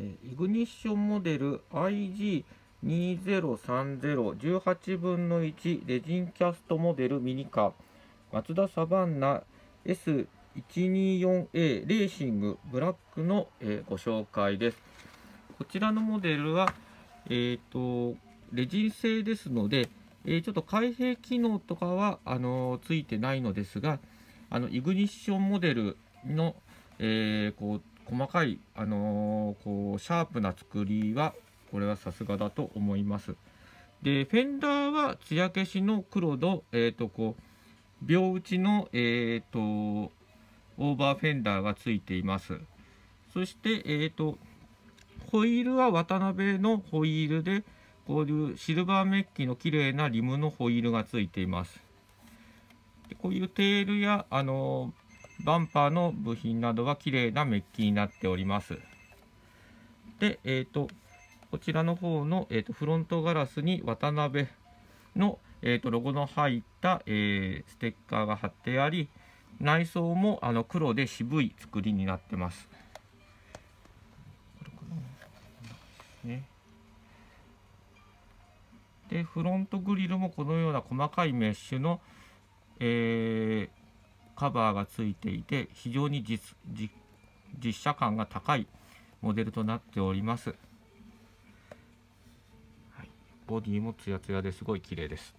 イグニッションモデル IG203018 分の1レジンキャストモデルミニカーマツダサバンナ S124A レーシングブラックの、えご紹介です。こちらのモデルは、えー、とレジン製ですので、えちょっと開閉機能とかはあのついてないのですがあのイグニッションモデルの、えーこう細かい、あのーこうシャープな作りはこれはさすがだと思います。でフェンダーは艶消しの黒の、えー、とこう秒打ちの、えー、とオーバーフェンダーがついています。そして、えー、とホイールは渡辺のホイールでこういうシルバーメッキの綺麗なリムのホイールがついています。でこういうテールやあのバンパーの部品などは綺麗なメッキになっております。で、えー、とこちらの方の、えー、とフロントガラスに渡辺の、えー、とロゴの入った、えーステッカーが貼ってあり内装もあの黒で渋い作りになってます。でフロントグリルもこのような細かいメッシュの、えーカバーがついていて非常に実実写感が高いモデルとなっております、はい、ボディもツヤツヤですごい綺麗です。